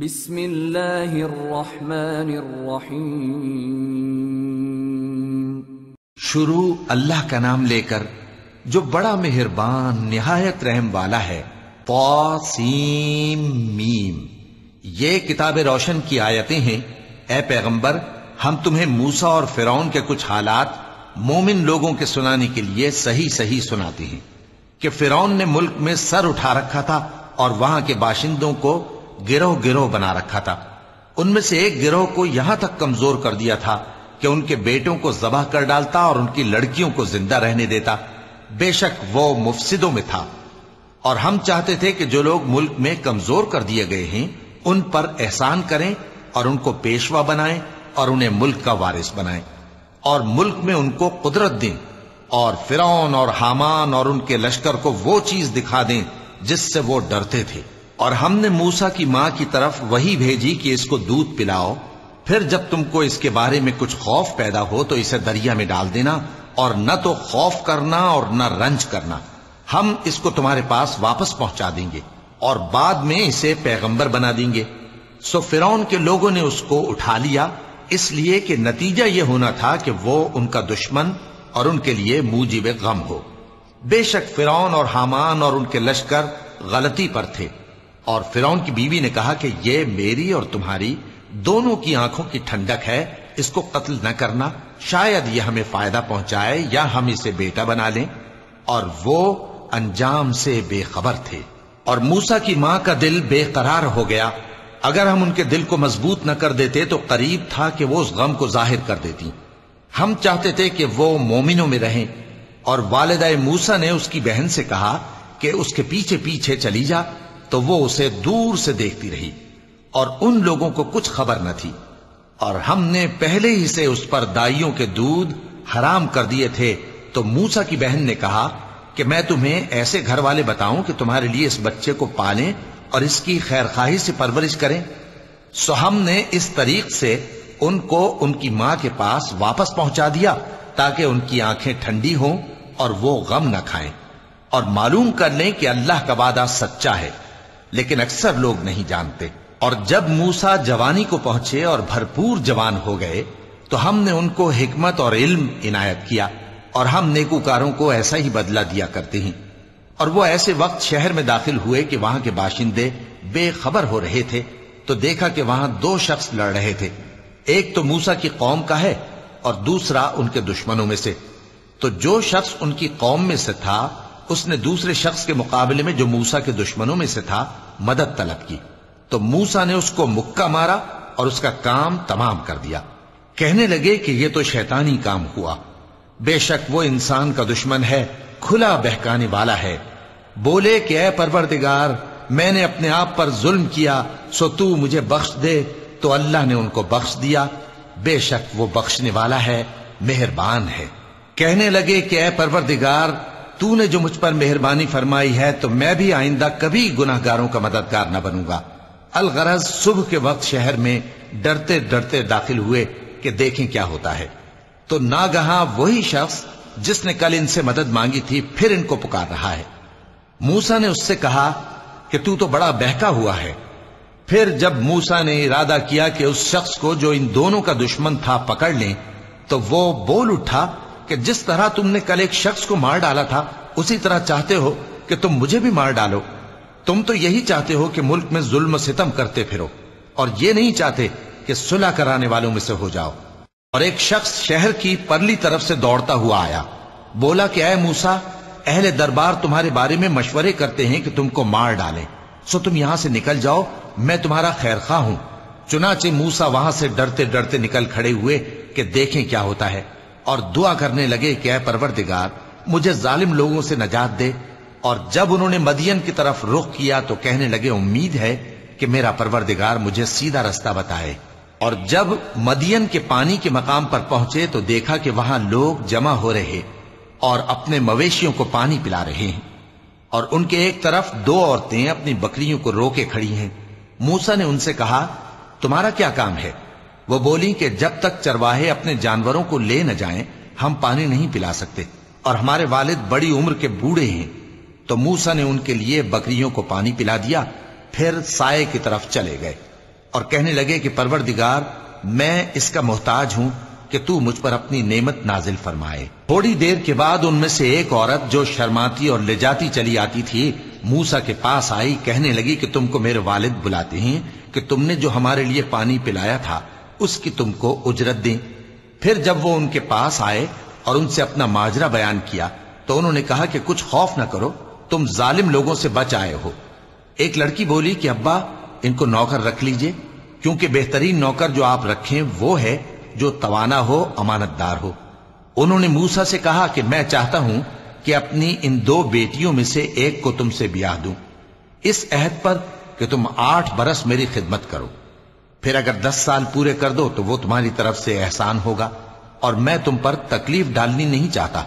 بسم اللہ الرحمن الرحیم۔ شروع اللہ کا نام لے کر جو بڑا مہربان، نہایت رحم والا ہے۔ سیم میم۔ یہ کتاب روشن کی آیتیں ہیں۔ اے پیغمبر، ہم تمہیں موسا اور فرعون کے کچھ حالات مومن لوگوں کے سنانے کے لیے صحیح صحیح سناتے ہیں۔ کہ فرعون نے ملک میں سر اٹھا رکھا تھا اور وہاں کے باشندوں کو گروہ گروہ بنا رکھا تھا۔ ان میں سے ایک گروہ کو یہاں تک کمزور کر دیا تھا کہ ان کے بیٹوں کو ذبح کر ڈالتا اور ان کی لڑکیوں کو زندہ رہنے دیتا۔ بے شک وہ مفسدوں میں تھا۔ اور ہم چاہتے تھے کہ جو لوگ ملک میں کمزور کر دیے گئے ہیں، ان پر احسان کریں اور ان کو پیشوا بنائیں اور انہیں ملک کا وارث بنائیں۔ اور ملک میں ان کو قدرت دیں اور فرعون اور حامان اور ان کے لشکر کو وہ چیز دکھا دیں جس سے وہ ڈرتے تھے۔ اور ہم نے موسا کی ماں کی طرف وہی بھیجی کہ اس کو دودھ پلاؤ۔ پھر جب تم کو اس کے بارے میں کچھ خوف پیدا ہو تو اسے دریا میں ڈال دینا اور نہ تو خوف کرنا اور نہ رنج کرنا۔ ہم اس کو تمہارے پاس واپس پہنچا دیں گے اور بعد میں اسے پیغمبر بنا دیں گے۔ سو فرعون کے لوگوں نے اس کو اٹھا لیا، اس لیے کہ نتیجہ یہ ہونا تھا کہ وہ ان کا دشمن اور ان کے لیے موجب غم ہو۔ بے شک فرعون اور حامان اور ان کے لشکر غلطی پر تھے۔ اور فرعون کی بیوی نے کہا کہ یہ میری اور تمہاری دونوں کی آنکھوں کی ٹھنڈک ہے، اس کو قتل نہ کرنا، شاید یہ ہمیں فائدہ پہنچائے یا ہم اسے بیٹا بنا لیں۔ اور وہ انجام سے بے خبر تھے۔ اور موسا کی ماں کا دل بے قرار ہو گیا۔ اگر ہم ان کے دل کو مضبوط نہ کر دیتے تو قریب تھا کہ وہ اس غم کو ظاہر کر دیتی ہم چاہتے تھے کہ وہ مومنوں میں رہیں۔ اور والدہ موسا نے اس کی بہن سے کہا کہ اس کے پیچھے پیچھے چلی جا۔ تو وہ اسے دور سے دیکھتی رہی اور ان لوگوں کو کچھ خبر نہ تھی اور ہم نے پہلے ہی سے اس پر دائیوں کے دودھ حرام کر دیے تھے تو موسا کی بہن نے کہا کہ میں تمہیں ایسے گھر والے بتاؤں کہ تمہارے لیے اس بچے کو پالیں اور اس کی خیر خواہی سے پرورش کریں۔ سو ہم نے اس طریق سے ان کو ان کی ماں کے پاس واپس پہنچا دیا تاکہ ان کی آنکھیں ٹھنڈی ہوں اور وہ غم نہ کھائیں اور معلوم کر لیں کہ اللہ کا وعدہ سچا ہے۔ لیکن اکثر لوگ نہیں جانتے۔ اور جب موسا جوانی کو پہنچے اور بھرپور جوان ہو گئے، تو ہم نے ان کو حکمت اور علم عنایت کیا اور ہم نیکوکاروں کو ایسا ہی بدلہ دیا کرتے ہیں۔ اور وہ ایسے وقت شہر میں داخل ہوئے کہ وہاں کے باشندے بے خبر ہو رہے تھے، تو دیکھا کہ وہاں دو شخص لڑ رہے تھے۔ ایک تو موسا کی قوم کا ہے اور دوسرا ان کے دشمنوں میں سے۔ تو جو شخص ان کی قوم میں سے تھا، اس نے دوسرے شخص کے مقابلے میں جو موسا کے دشمنوں میں سے تھا مدد طلب کی۔ تو موسا نے اس کو مکہ مارا اور اس کا کام تمام کر دیا۔ کہنے لگے کہ یہ تو شیطانی کام ہوا۔ بے شک وہ انسان کا دشمن ہے، کھلا بہکانے والا ہے۔ بولے کہ اے پروردگار، میں نے اپنے آپ پر ظلم کیا، سو تو مجھے بخش دے۔ تو اللہ نے ان کو بخش دیا۔ بے شک وہ بخشنے والا ہے، مہربان ہے۔ کہنے لگے کہ اے پروردگار تو نے جو مجھ پر مہربانی فرمائی ہے تو میں بھی آئندہ کبھی گناہ گاروں کا مددگار نہ بنوں گا۔ الغرض صبح کے وقت شہر میں ڈرتے ڈرتے داخل ہوئے کہ دیکھیں کیا ہوتا ہے۔ تو ناگہاں وہی شخص جس نے کل ان سے مدد مانگی تھی پھر ان کو پکار رہا ہے۔ موسا نے اس سے کہا کہ تو تو بڑا بہکا ہوا ہے۔ پھر جب موسا نے ارادہ کیا کہ اس شخص کو جو ان دونوں کا دشمن تھا پکڑ لیں تو وہ بول اٹھا کہ جس طرح تم نے کل ایک شخص کو مار ڈالا تھا، اسی طرح چاہتے ہو کہ تم مجھے بھی مار ڈالو۔ تم تو یہی چاہتے ہو کہ ملک میں ظلم و ستم کرتے پھرو، اور یہ نہیں چاہتے کہ صلح کرانے والوں میں سے ہو جاؤ۔ اور ایک شخص شہر کی پرلی طرف سے دوڑتا ہوا آیا، بولا کہ اے موسا اہل دربار تمہارے بارے میں مشورے کرتے ہیں کہ تم کو مار ڈالیں۔ سو تم یہاں سے نکل جاؤ، میں تمہارا خیر خواہ ہوں۔ چنانچہ موسا وہاں سے ڈرتے ڈرتے نکل کھڑے ہوئے کہ دیکھیں کیا ہوتا ہے۔ اور دعا کرنے لگے کہ اے پروردگار، مجھے ظالم لوگوں سے نجات دے۔ اور جب انہوں نے مدین کی طرف رخ کیا تو کہنے لگے، امید ہے کہ میرا پروردگار مجھے سیدھا رستہ بتائے۔ اور جب مدین کے پانی کے مقام پر پہنچے تو دیکھا کہ وہاں لوگ جمع ہو رہے اور اپنے مویشیوں کو پانی پلا رہے ہیں۔ اور ان کے ایک طرف دو عورتیں اپنی بکریوں کو روکے کھڑی ہیں۔ موسا نے ان سے کہا، تمہارا کیا کام ہے؟ وہ بولی کہ جب تک چرواہے اپنے جانوروں کو لے نہ جائیں، ہم پانی نہیں پلا سکتے۔ اور ہمارے والد بڑی عمر کے بوڑھے ہیں۔ تو موسا نے ان کے لیے بکریوں کو پانی پلا دیا، پھر سائے کی طرف چلے گئے۔ اور کہنے لگے کہ پروردگار، میں اس کا محتاج ہوں کہ تو مجھ پر اپنی نعمت نازل فرمائے۔ تھوڑی دیر کے بعد ان میں سے ایک عورت جو شرماتی اور لجاتی چلی آتی تھی موسا کے پاس آئی، کہنے لگی کہ تم کو میرے والد بلاتے ہیں، کہ تم نے جو ہمارے لیے پانی پلایا تھا اس کی تم کو اجرت دیں۔ پھر جب وہ ان کے پاس آئے اور ان سے اپنا ماجرا بیان کیا، تو انہوں نے کہا کہ کچھ خوف نہ کرو، تم ظالم لوگوں سے بچ آئے ہو۔ ایک لڑکی بولی کہ ابا، ان کو نوکر رکھ لیجیے، کیونکہ بہترین نوکر جو آپ رکھیں وہ ہے جو توانا ہو امانت دار ہو۔ انہوں نے موسا سے کہا کہ میں چاہتا ہوں کہ اپنی ان دو بیٹیوں میں سے ایک کو تم سے بیاہ دوں۔ اس عہد پر کہ تم آٹھ برس میری خدمت کرو۔ پھر اگر دس سال پورے کر دو تو وہ تمہاری طرف سے احسان ہوگا اور میں تم پر تکلیف ڈالنی نہیں چاہتا۔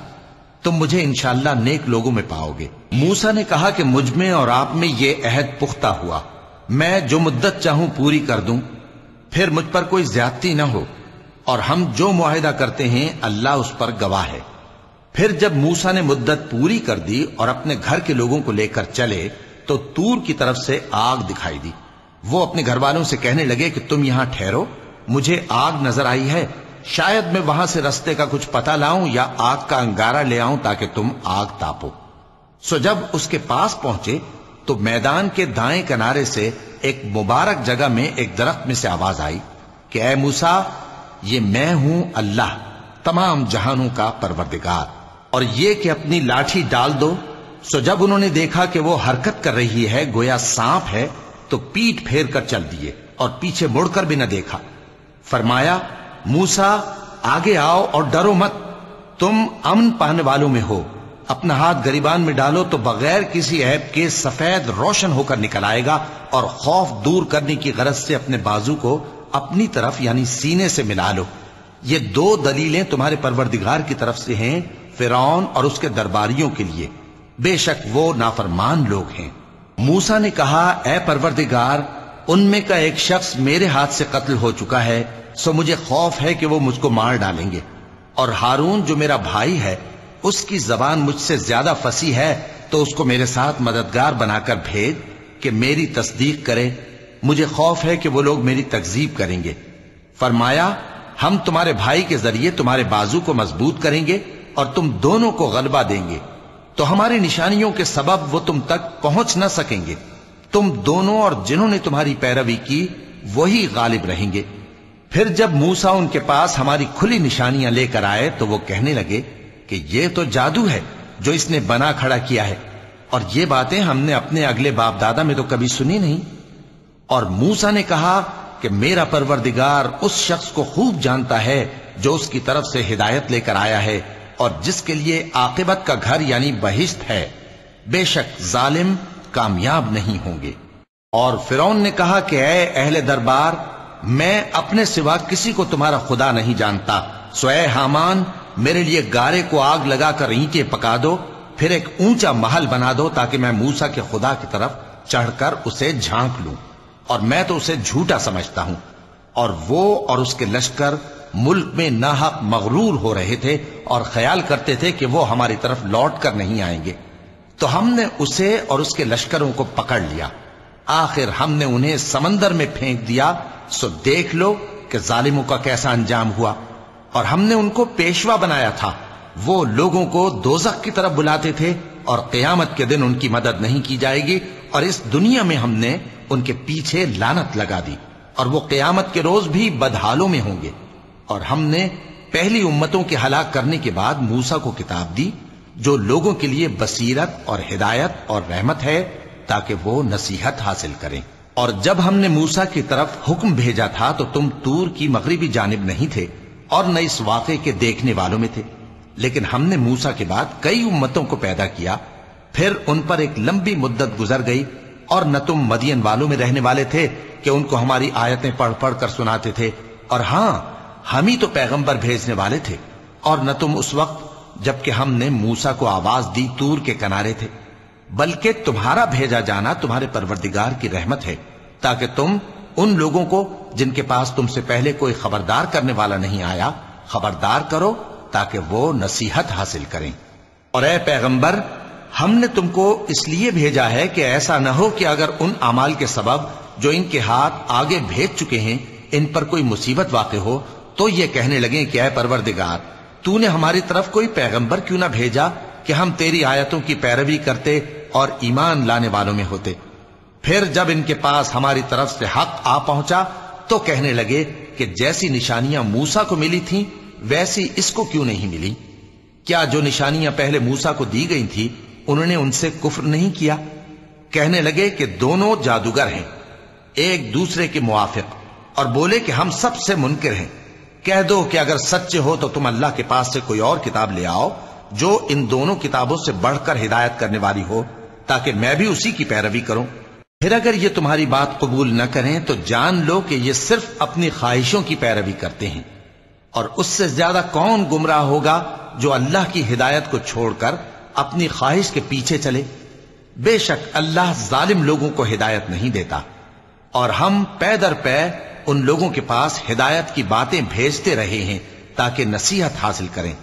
تم مجھے انشاءاللہ نیک لوگوں میں پاؤ گے۔ موسا نے کہا کہ مجھ میں اور آپ میں یہ عہد پختہ ہوا۔ میں جو مدت چاہوں پوری کر دوں۔ پھر مجھ پر کوئی زیادتی نہ ہو۔ اور ہم جو معاہدہ کرتے ہیں، اللہ اس پر گواہ ہے۔ پھر جب موسا نے مدت پوری کر دی اور اپنے گھر کے لوگوں کو لے کر چلے، تو تور کی طرف سے آگ دکھائی دی۔ وہ اپنے گھر والوں سے کہنے لگے کہ تم یہاں ٹھہرو، مجھے آگ نظر آئی ہے، شاید میں وہاں سے رستے کا کچھ پتہ لاؤں یا آگ کا انگارہ لے آؤں تاکہ تم آگ تاپو۔ سو جب اس کے پاس پہنچے تو میدان کے دائیں کنارے سے ایک مبارک جگہ میں ایک درخت میں سے آواز آئی کہ اے موسا یہ میں ہوں اللہ، تمام جہانوں کا پروردگار، اور یہ کہ اپنی لاٹھی ڈال دو۔ سو جب انہوں نے دیکھا کہ وہ حرکت کر رہی ہے، گویا سانپ ہے تو پیٹ پھیر کر چل دیے اور پیچھے مڑ کر بھی نہ دیکھا۔ فرمایا موسا آگے آؤ اور ڈرو مت۔ تم امن پانے والوں میں ہو۔ اپنا ہاتھ گریبان میں ڈالو تو بغیر کسی عیب کے سفید روشن ہو کر نکل آئے گا اور خوف دور کرنے کی غرض سے اپنے بازو کو اپنی طرف یعنی سینے سے ملا لو۔ یہ دو دلیلیں تمہارے پروردگار کی طرف سے ہیں، فرعون اور اس کے درباریوں کے لیے۔ بے شک وہ نافرمان لوگ ہیں۔ موسا نے کہا، اے پروردگار، ان میں کا ایک شخص میرے ہاتھ سے قتل ہو چکا ہے، سو مجھے خوف ہے کہ وہ مجھ کو مار ڈالیں گے۔ اور ہارون جو میرا بھائی ہے، اس کی زبان مجھ سے زیادہ فسی ہے، تو اس کو میرے ساتھ مددگار بنا کر بھیج کہ میری تصدیق کرے۔ مجھے خوف ہے کہ وہ لوگ میری تکزیب کریں گے۔ فرمایا، ہم تمہارے بھائی کے ذریعے تمہارے بازو کو مضبوط کریں گے اور تم دونوں کو غلبہ دیں گے۔ تو ہماری نشانیوں کے سبب وہ تم تک پہنچ نہ سکیں گے۔ تم دونوں اور جنہوں نے تمہاری پیروی کی، وہی غالب رہیں گے۔ پھر جب موسا ان کے پاس ہماری کھلی نشانیاں لے کر آئے تو وہ کہنے لگے کہ یہ تو جادو ہے جو اس نے بنا کھڑا کیا ہے۔ اور یہ باتیں ہم نے اپنے اگلے باپ دادا میں تو کبھی سنی نہیں۔ اور موسا نے کہا کہ میرا پروردگار اس شخص کو خوب جانتا ہے جو اس کی طرف سے ہدایت لے کر آیا ہے۔ اور جس کے لیے عاقبت کا گھر یعنی بہشت ہے، بے شک ظالم کامیاب نہیں ہوں گے۔ اور فرون نے کہا کہ اے اہل دربار، میں اپنے سوا کسی کو تمہارا خدا نہیں جانتا۔ سو اے حامان، میرے لیے گارے کو آگ لگا کر اینٹیں پکا دو، پھر ایک اونچا محل بنا دو تاکہ میں موسا کے خدا کی طرف چڑھ کر اسے جھانک لوں۔ اور میں تو اسے جھوٹا سمجھتا ہوں۔ اور وہ اور اس کے لشکر ملک میں ناحق مغرور ہو رہے تھے اور خیال کرتے تھے کہ وہ ہماری طرف لوٹ کر نہیں آئیں گے۔ تو ہم نے اسے اور اس کے لشکروں کو پکڑ لیا۔ آخر ہم نے انہیں سمندر میں پھینک دیا۔ سو دیکھ لو کہ ظالموں کا کیسا انجام ہوا۔ اور ہم نے ان کو پیشوا بنایا تھا۔ وہ لوگوں کو دوزخ کی طرف بلاتے تھے اور قیامت کے دن ان کی مدد نہیں کی جائے گی۔ اور اس دنیا میں ہم نے ان کے پیچھے لانت لگا دی۔ اور وہ قیامت کے روز بھی بدحالوں میں ہوں گے۔ اور ہم نے پہلی امتوں کے ہلاک کرنے کے بعد موسا کو کتاب دی، جو لوگوں کے لیے بصیرت اور ہدایت اور رحمت ہے، تاکہ وہ نصیحت حاصل کریں۔ اور جب ہم نے موسا کی طرف حکم بھیجا تھا، تو تم تور کی مغربی جانب نہیں تھے اور نہ اس واقعے کے دیکھنے والوں میں تھے۔ لیکن ہم نے موسا کے بعد کئی امتوں کو پیدا کیا، پھر ان پر ایک لمبی مدت گزر گئی اور نہ تم مدین والوں میں رہنے والے تھے کہ ان کو ہماری آیتیں پڑھ پڑھ کر سناتے تھے۔ اور ہاں ہم ہی تو پیغمبر بھیجنے والے تھے۔ اور نہ تم اس وقت جبکہ ہم نے موسا کو آواز دی تور کے کنارے تھے۔ بلکہ تمہارا بھیجا جانا تمہارے پروردگار کی رحمت ہے، تاکہ تم ان لوگوں کو، جن کے پاس تم سے پہلے کوئی خبردار کرنے والا نہیں آیا، خبردار کرو تاکہ وہ نصیحت حاصل کریں۔ اور اے پیغمبر ہم نے تم کو اس لیے بھیجا ہے کہ ایسا نہ ہو کہ اگر ان امال کے سبب جو ان کے ہاتھ آگے بھیج چکے ہیں ان پر کوئی مصیبت واقع ہو، تو یہ کہنے لگے کہ اے پروردگار، تو نے ہماری طرف کوئی پیغمبر کیوں نہ بھیجا کہ ہم تیری آیتوں کی پیروی کرتے اور ایمان لانے والوں میں ہوتے؟ پھر جب ان کے پاس ہماری طرف سے حق آ پہنچا، تو کہنے لگے کہ جیسی نشانیاں موسا کو ملی تھیں، ویسی اس کو کیوں نہیں ملی؟ کیا جو نشانیاں پہلے موسا کو دی گئی تھی انہوں نے ان سے کفر نہیں کیا۔ کہنے لگے کہ دونوں جادوگر ہیں، ایک دوسرے کے موافق، اور بولے کہ ہم سب سے منکر ہیں۔ کہہ دو کہ اگر سچے ہو تو تم اللہ کے پاس سے کوئی اور کتاب لے آؤ، جو ان دونوں کتابوں سے بڑھ کر ہدایت کرنے والی ہو، تاکہ میں بھی اسی کی پیروی کروں۔ پھر اگر یہ تمہاری بات قبول نہ کریں، تو جان لو کہ یہ صرف اپنی خواہشوں کی پیروی کرتے ہیں۔ اور اس سے زیادہ کون گمراہ ہوگا جو اللہ کی ہدایت کو چھوڑ کر اپنی خواہش کے پیچھے چلے۔ بے شک اللہ ظالم لوگوں کو ہدایت نہیں دیتا۔ اور ہم پے در پے ان لوگوں کے پاس ہدایت کی باتیں بھیجتے رہے ہیں تاکہ نصیحت حاصل کریں۔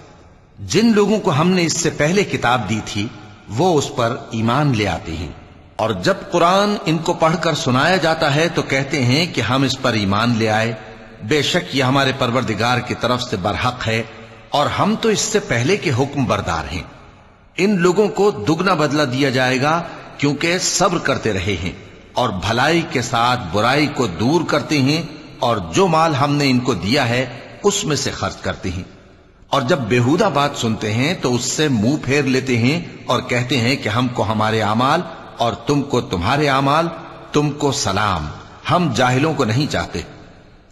جن لوگوں کو ہم نے اس سے پہلے کتاب دی تھی، وہ اس پر ایمان لے آتے ہیں۔ اور جب قرآن ان کو پڑھ کر سنایا جاتا ہے تو کہتے ہیں کہ ہم اس پر ایمان لے آئے۔ بے شک یہ ہمارے پروردگار کی طرف سے برحق ہے اور ہم تو اس سے پہلے کے حکم بردار ہیں۔ ان لوگوں کو دگنا بدلہ دیا جائے گا کیونکہ صبر کرتے رہے ہیں اور بھلائی کے ساتھ برائی کو دور کرتے ہیں اور جو مال ہم نے ان کو دیا ہے، اس میں سے خرچ کرتے ہیں۔ اور جب بےحودہ بات سنتے ہیں، تو اس سے منہ پھیر لیتے ہیں اور کہتے ہیں کہ ہم کو ہمارے اعمال اور تم کو تمہارے اعمال، تم کو سلام۔ ہم جاہلوں کو نہیں چاہتے۔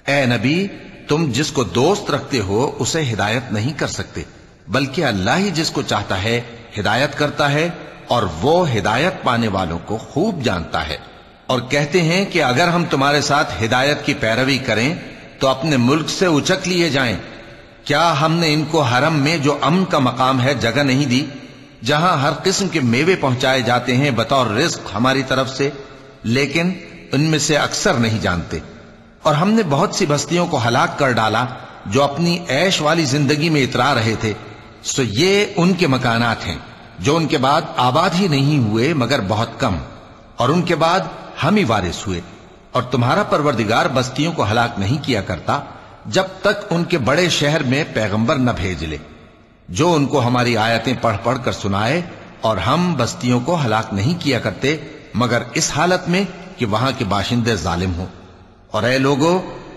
اے نبی، تم جس کو دوست رکھتے ہو، اسے ہدایت نہیں کر سکتے، بلکہ اللہ ہی جس کو چاہتا ہے ہدایت کرتا ہے اور وہ ہدایت پانے والوں کو خوب جانتا ہے اور کہتے ہیں کہ اگر ہم تمہارے ساتھ ہدایت کی پیروی کریں تو اپنے ملک سے اچک لیے جائیں۔ کیا ہم نے ان کو حرم میں جو امن کا مقام ہے جگہ نہیں دی، جہاں ہر قسم کے میوے پہنچائے جاتے ہیں بطور رزق ہماری طرف سے، لیکن ان میں سے اکثر نہیں جانتے۔ اور ہم نے بہت سی بستیوں کو ہلاک کر ڈالا جو اپنی عیش والی زندگی میں اترا رہے تھے۔ سو یہ ان کے مکانات ہیں جو ان کے بعد آباد ہی نہیں ہوئے مگر بہت کم اور ان کے بعد ہم ہی وارث ہوئے اور تمہارا پروردگار بستیوں کو ہلاک نہیں کیا کرتا جب تک ان کے بڑے شہر میں پیغمبر نہ بھیج لے جو ان کو ہماری آیتیں پڑھ پڑھ کر سنائے اور ہم بستیوں کو ہلاک نہیں کیا کرتے مگر اس حالت میں کہ وہاں کے باشندے ظالم ہوں اور اے لوگو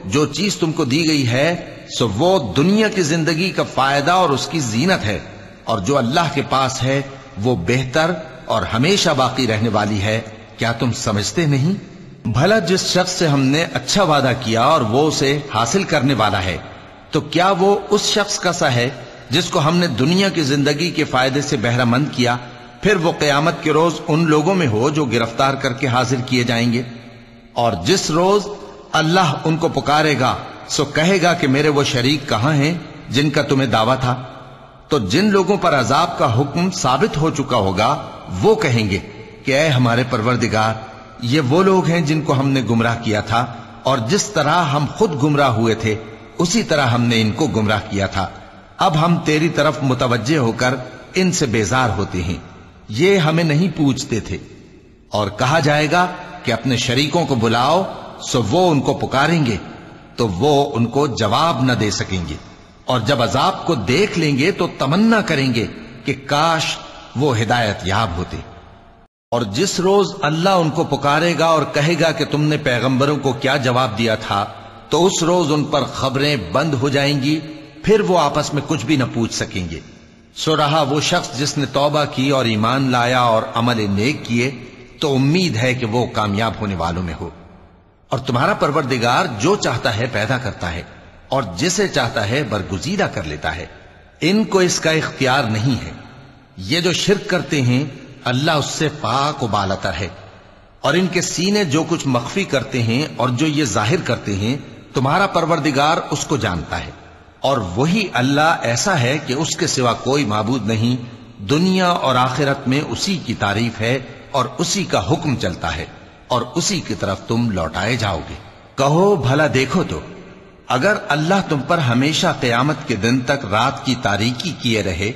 جو چیز تم کو دی گئی ہے، سو وہ دنیا کی زندگی کا فائدہ اور اس کی زینت ہے۔ اور جو اللہ کے پاس ہے، وہ بہتر اور ہمیشہ باقی رہنے والی ہے۔ کیا تم سمجھتے نہیں؟ بھلا جس شخص سے ہم نے اچھا وعدہ کیا اور وہ اسے حاصل کرنے والا ہے، تو کیا وہ اس شخص کا سا ہے جس کو ہم نے دنیا کی زندگی کے فائدے سے بہرہ مند کیا، پھر وہ قیامت کے روز ان لوگوں میں ہو جو گرفتار کر کے حاضر کیے جائیں گے؟ اور جس روز اللہ ان کو پکارے گا، سو کہے گا کہ میرے وہ شریک کہاں ہیں جن کا تمہیں دعویٰ تھا۔ تو جن لوگوں پر عذاب کا حکم ثابت ہو چکا ہوگا، وہ کہیں گے کہ اے ہمارے پروردگار، یہ وہ لوگ ہیں جن کو ہم نے گمراہ کیا تھا، اور جس طرح ہم خود گمراہ ہوئے تھے، اسی طرح ہم نے ان کو گمراہ کیا تھا۔ اب ہم تیری طرف متوجہ ہو کر ان سے بیزار ہوتے ہیں۔ یہ ہمیں نہیں پوچھتے تھے۔ اور کہا جائے گا کہ اپنے شریکوں کو بلاؤ سو وہ ان کو پکاریں گے، تو وہ ان کو جواب نہ دے سکیں گے۔ اور جب عذاب کو دیکھ لیں گے تو تمنا کریں گے کہ کاش وہ ہدایت یاب ہوتے۔ اور جس روز اللہ ان کو پکارے گا اور کہے گا کہ تم نے پیغمبروں کو کیا جواب دیا تھا، تو اس روز ان پر خبریں بند ہو جائیں گی، پھر وہ آپس میں کچھ بھی نہ پوچھ سکیں گے۔ سو رہا وہ شخص جس نے توبہ کی اور ایمان لایا اور عمل نیک کیے، تو امید ہے کہ وہ کامیاب ہونے والوں میں ہو۔ اور تمہارا پروردگار جو چاہتا ہے پیدا کرتا ہے اور جسے چاہتا ہے برگزیدہ کر لیتا ہے۔ ان کو اس کا اختیار نہیں ہے۔ یہ جو شرک کرتے ہیں، اللہ اس سے پاک و بالتر ہے۔ اور ان کے سینے جو کچھ مخفی کرتے ہیں اور جو یہ ظاہر کرتے ہیں، تمہارا پروردگار اس کو جانتا ہے۔ اور وہی اللہ ایسا ہے کہ اس کے سوا کوئی معبود نہیں، دنیا اور آخرت میں اسی کی تعریف ہے اور اسی کا حکم چلتا ہے۔ اور اسی کی طرف تم لوٹائے جاؤ گے۔ کہو، بھلا دیکھو تو، اگر اللہ تم پر ہمیشہ قیامت کے دن تک رات کی تاریکی کیے رہے،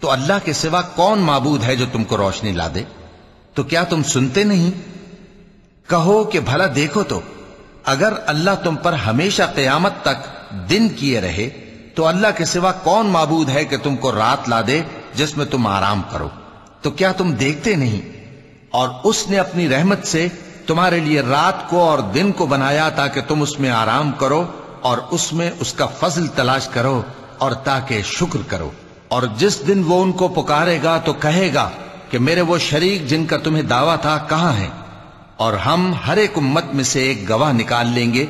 تو اللہ کے سوا کون معبود ہے جو تم کو روشنی لا دے؟ تو کیا تم سنتے نہیں؟ کہو کہ بھلا دیکھو تو، اگر اللہ تم پر ہمیشہ قیامت تک دن کیے رہے، تو اللہ کے سوا کون معبود ہے کہ تم کو رات لا دے جس میں تم آرام کرو؟ تو کیا تم دیکھتے نہیں؟ اور اس نے اپنی رحمت سے تمہارے لیے رات کو اور دن کو بنایا تاکہ تم اس میں آرام کرو اور اس میں اس کا فضل تلاش کرو اور تاکہ شکر کرو۔ اور جس دن وہ ان کو پکارے گا تو کہے گا کہ میرے وہ شریک جن کا تمہیں دعویٰ تھا کہاں ہیں؟ اور ہم ہر ایک امت میں سے ایک گواہ نکال لیں گے،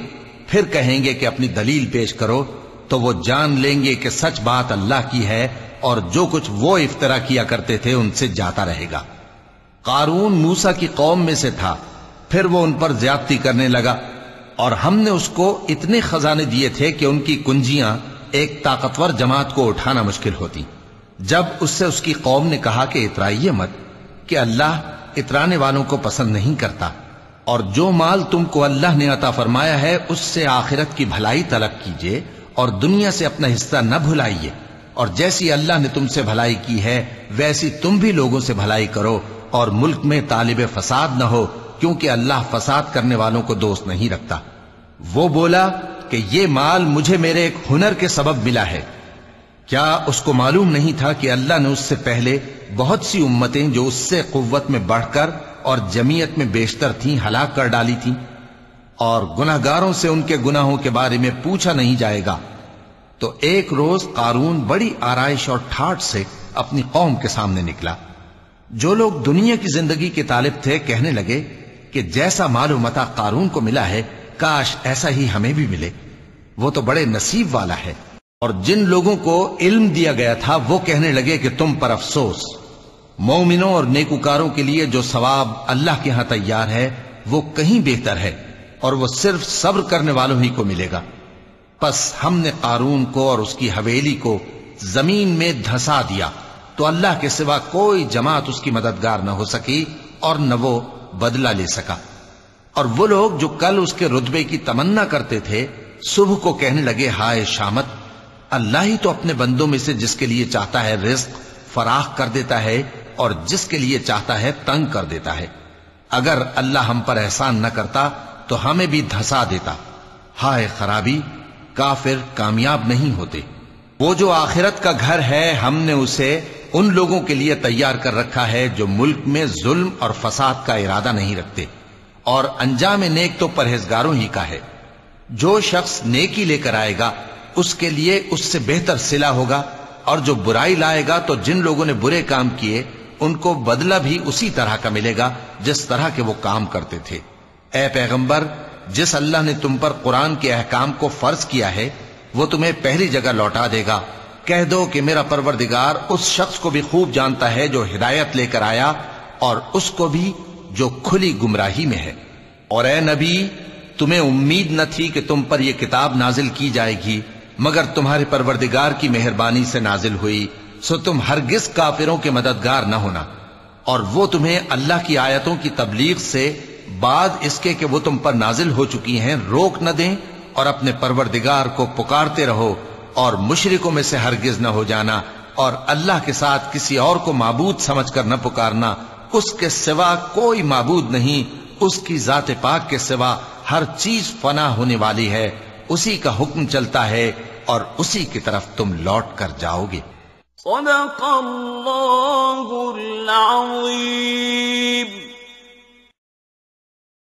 پھر کہیں گے کہ اپنی دلیل پیش کرو، تو وہ جان لیں گے کہ سچ بات اللہ کی ہے اور جو کچھ وہ افطرا کیا کرتے تھے ان سے جاتا رہے گا۔ قارون موسا کی قوم میں سے تھا۔ پھر وہ ان پر زیادتی کرنے لگا اور ہم نے اس کو اتنے خزانے دیے تھے کہ ان کی کنجیاں ایک طاقتور جماعت کو اٹھانا مشکل ہوتی۔ جب اس سے اس کی قوم نے کہا کہ اترائیے مت، کہ اللہ اترانے والوں کو پسند نہیں کرتا اور جو مال تم کو اللہ نے عطا فرمایا ہے، اس سے آخرت کی بھلائی طلب کیجیے اور دنیا سے اپنا حصہ نہ بھلائیے۔ اور جیسی اللہ نے تم سے بھلائی کی ہے، ویسی تم بھی لوگوں سے بھلائی کرو اور ملک میں طالب فساد نہ ہو۔ کیونکہ اللہ فساد کرنے والوں کو دوست نہیں رکھتا۔ وہ بولا کہ یہ مال مجھے میرے ایک ہنر کے سبب ملا ہے۔ کیا اس کو معلوم نہیں تھا کہ اللہ نے اس سے پہلے بہت سی امتیں جو اس سے قوت میں بڑھ کر اور جمعیت میں بیشتر تھیں، ہلاک کر ڈالی تھیں۔ اور گناہ گاروں سے ان کے گناہوں کے بارے میں پوچھا نہیں جائے گا۔ تو ایک روز قارون بڑی آرائش اور ٹھاٹ سے اپنی قوم کے سامنے نکلا۔ جو لوگ دنیا کی زندگی کے طالب تھے کہنے لگے کہ جیسا مال و متا قارون کو ملا ہے، کاش ایسا ہی ہمیں بھی ملے۔ وہ تو بڑے نصیب والا ہے۔ اور جن لوگوں کو علم دیا گیا تھا، وہ کہنے لگے کہ تم پر افسوس۔ مومنوں اور نیکوکاروں کے لیے جو ثواب اللہ کے ہاں تیار ہے، وہ کہیں بہتر ہے۔ اور وہ صرف صبر کرنے والوں ہی کو ملے گا۔ پس ہم نے قارون کو اور اس کی حویلی کو زمین میں دھسا دیا۔ تو اللہ کے سوا کوئی جماعت اس کی مددگار نہ ہو سکی اور نہ وہ بدلہ لے سکا۔ اور وہ لوگ جو کل اس کے رتبے کی تمنا کرتے تھے، صبح کو کہنے لگے، ہائے شامت، اللہ ہی تو اپنے بندوں میں سے جس کے لیے چاہتا ہے رزق فراخ کر دیتا ہے اور جس کے لیے چاہتا ہے تنگ کر دیتا ہے۔ اگر اللہ ہم پر احسان نہ کرتا، تو ہمیں بھی دھسا دیتا۔ ہائے خرابی، کافر کامیاب نہیں ہوتے۔ وہ جو آخرت کا گھر ہے، ہم نے اسے ان لوگوں کے لیے تیار کر رکھا ہے جو ملک میں ظلم اور فساد کا ارادہ نہیں رکھتے۔ اور انجام نیک تو پرہیزگاروں ہی کا ہے۔ جو شخص نیکی لے کر آئے گا، اس کے لیے اس سے بہتر سلا ہوگا۔ اور جو برائی لائے گا، تو جن لوگوں نے برے کام کیے، ان کو بدلہ بھی اسی طرح کا ملے گا جس طرح کے وہ کام کرتے تھے۔ اے پیغمبر، جس اللہ نے تم پر قرآن کے احکام کو فرض کیا ہے، وہ تمہیں پہلی جگہ لوٹا دے گا۔ کہہ دو کہ میرا پروردگار اس شخص کو بھی خوب جانتا ہے جو ہدایت لے کر آیا اور اس کو بھی جو کھلی گمراہی میں ہے۔ اور اے نبی، تمہیں امید نہ تھی کہ تم پر یہ کتاب نازل کی جائے گی، مگر تمہارے پروردگار کی مہربانی سے نازل ہوئی، سو تم ہرگز کافروں کے مددگار نہ ہونا۔ اور وہ تمہیں اللہ کی آیتوں کی تبلیغ سے بعد اس کے کہ وہ تم پر نازل ہو چکی ہیں، روک نہ دیں اور اپنے پروردگار کو پکارتے رہو۔ اور مشرکوں میں سے ہرگز نہ ہو جانا اور اللہ کے ساتھ کسی اور کو معبود سمجھ کر نہ پکارنا، اس کے سوا کوئی معبود نہیں، اس کی ذات پاک کے سوا ہر چیز فنا ہونے والی ہے، اسی کا حکم چلتا ہے اور اسی کی طرف تم لوٹ کر جاؤ گے۔ صدق اللہ العظیم۔